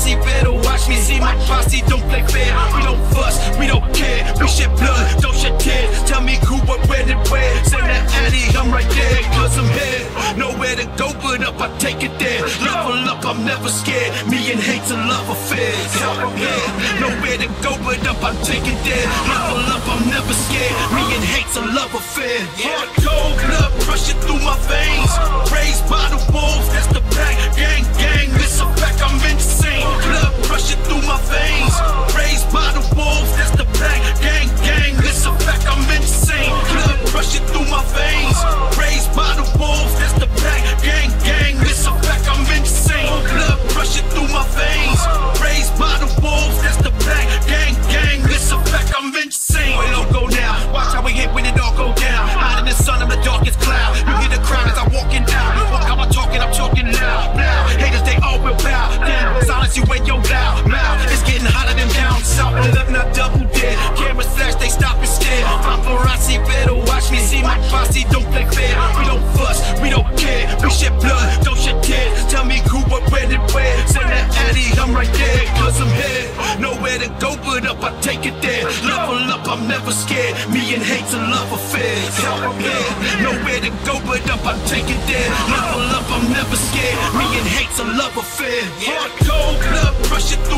Paparazzi better watch me. See my posse, don't play fair. We don't fuss, we don't care. We shed blood, don't shed tears. Tell me who, what, when, and where. Send that Addy, I'm right there, cause I'm here. Nowhere to go but up, I take it there. Level up, I'm never scared. Me and hate's a love affair. Yeah. Nowhere to go but up, I take it there. Level up, I'm never scared. Me and hate's a love affair. Hardcore blood rushing through my veins. Raised loud. Mouth, it's getting hotter than down south. I love not double dead. Cameras flash, they stop and stare. Paparazzi better watch me. See my posse, don't play fair. We don't fuss, we don't care. We shed blood, don't shed tears. Tell me who, what, when, and where. Send that Addy, I'm right there, cause I'm here. Nowhere to go but up, I take it there. Level up, I'm never scared. Me and hate's a love affair. Yeah. Nowhere to go but up, I take it there. Level up, I'm never scared. Me and hate's a love affair. Hardcore rushing